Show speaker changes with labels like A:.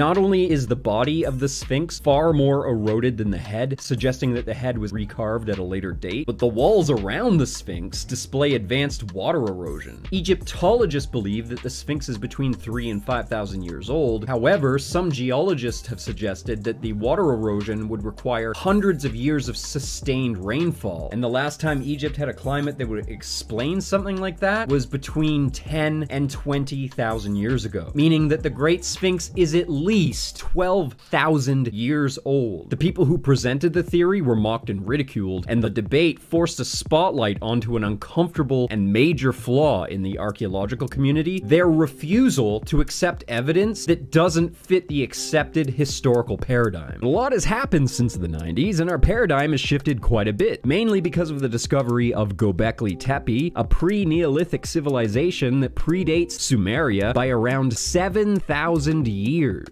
A: Not only is the body of the Sphinx far more eroded than the head, suggesting that the head was recarved at a later date, but the walls around the Sphinx display advanced water erosion. Egyptologists believe that the Sphinx is between 3 and 5,000 years old. However, some geologists have suggested that the water erosion would require hundreds of years of sustained rainfall, and the last time Egypt had a climate that would explain something like that was between 10 and 20,000 years ago, meaning that the Great Sphinx is at least 12,000 years old. The people who presented the theory were mocked and ridiculed, and the debate forced a spotlight onto an uncomfortable and major flaw in the archaeological community their refusal to accept evidence that doesn't fit the accepted historical paradigm. A lot has happened since the 90s, and our paradigm has shifted quite a bit, mainly because of the discovery of Gobekli Tepe, a pre Neolithic civilization that predates Sumeria by around 7,000 years.